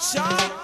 Shot.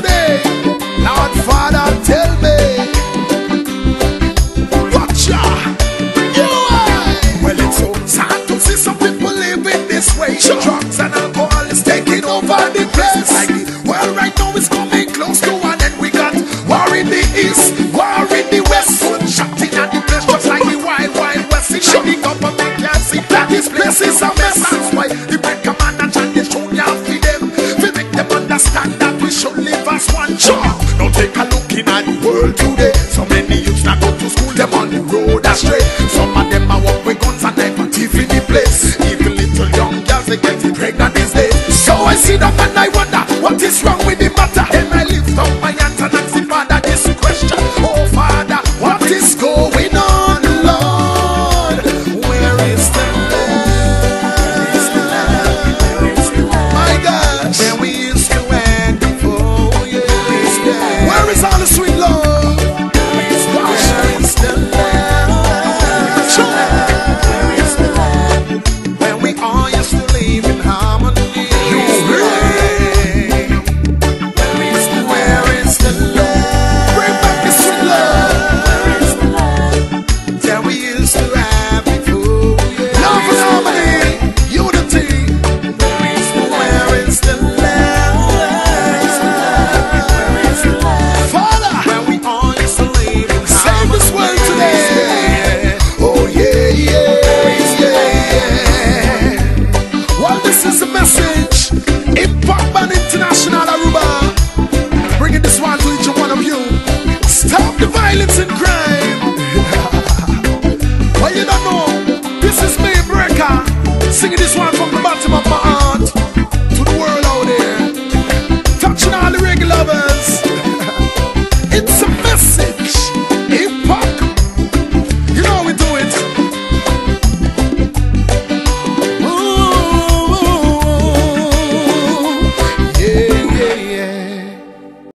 today. Lord Father, tell me. Gotcha. You are. Well, it's so sad to see some people living this way. Sure. Drugs and alcohol is taking over the place. Like the world right now is coming close to one, end. We got war in the east, war in the west. Shouting at the place just like the wild, wild west. It's sure. like the government can't see that this place is a mess. by the world today. So many youths not go to school, them on the road astray. Some of them are walk with guns and they put TV in the place. Even little young girls they get pregnant these days. So I sit up and I This is me, Breaker, singing this one from the bottom of my heart to the world out there, touching all the regular lovers.